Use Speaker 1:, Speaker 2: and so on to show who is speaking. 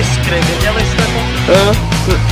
Speaker 1: escreve, ela está com. Ah.